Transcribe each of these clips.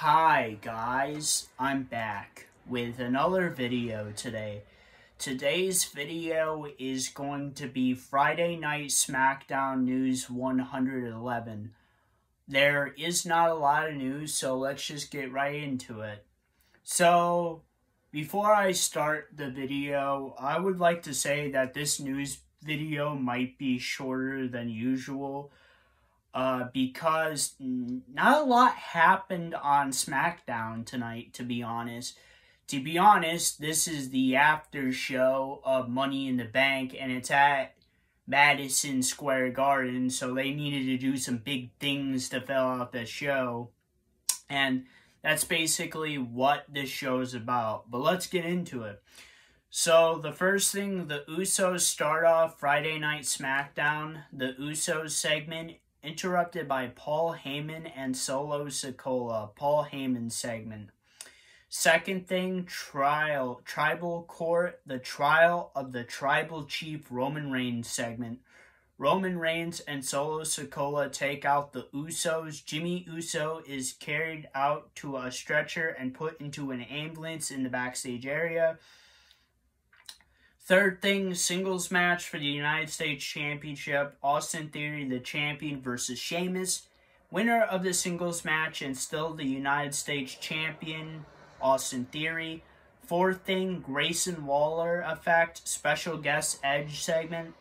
Hi guys, I'm back with another video today. Today's video is going to be Friday Night SmackDown News 111. There is not a lot of news, so let's just get right into it. So, before I start the video, I would like to say that this news video might be shorter than usual uh, because not a lot happened on SmackDown tonight, to be honest. To be honest, this is the after show of Money in the Bank, and it's at Madison Square Garden, so they needed to do some big things to fill out the show. And that's basically what this show is about. But let's get into it. So, the first thing, the Usos start off Friday Night SmackDown. The Usos segment interrupted by Paul Heyman and Solo Sikoa. Paul Heyman segment. Second thing, trial, tribal court, the trial of the tribal chief Roman Reigns segment. Roman Reigns and Solo Sikoa take out the Usos. Jimmy Uso is carried out to a stretcher and put into an ambulance in the backstage area. Third thing, singles match for the United States Championship. Austin Theory, the champion, versus Sheamus. Winner of the singles match and still the United States champion, Austin Theory. Fourth thing, Grayson Waller effect, special guest Edge segment.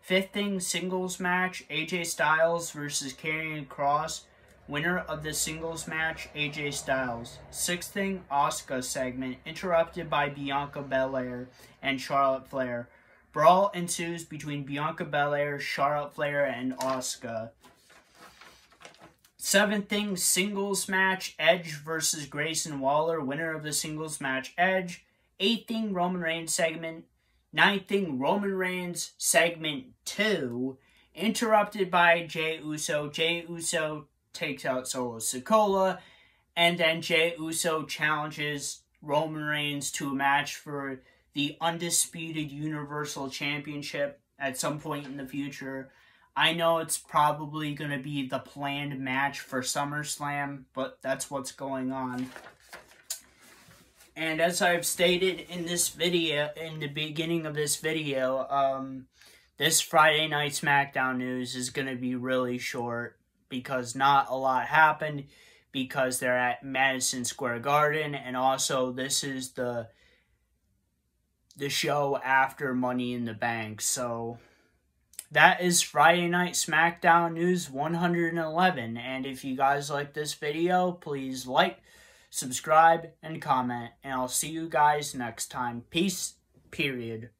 Fifth thing, singles match, AJ Styles versus Karrion Kross. Winner of the singles match, AJ Styles. Sixth thing, Asuka segment, interrupted by Bianca Belair and Charlotte Flair. Brawl ensues between Bianca Belair, Charlotte Flair, and Asuka. Seventh thing, singles match, Edge versus Grayson Waller. Winner of the singles match, Edge. Eighth thing, Roman Reigns segment. Ninth thing, Roman Reigns segment 2. Interrupted by Jey Uso. Jey Uso takes out Solo Sikoa, and then Jey Uso challenges Roman Reigns to a match for the undisputed Universal Championship at some point in the future. I know it's probably going to be the planned match for SummerSlam, but that's what's going on. And as I've stated in this video, in the beginning of this video, um, this Friday Night SmackDown news is going to be really short because not a lot happened because they're at Madison Square Garden and also this is the the show after Money in the Bank. So that is Friday Night SmackDown News 111 and if you guys like this video, please like, subscribe and comment and I'll see you guys next time. Peace. Period.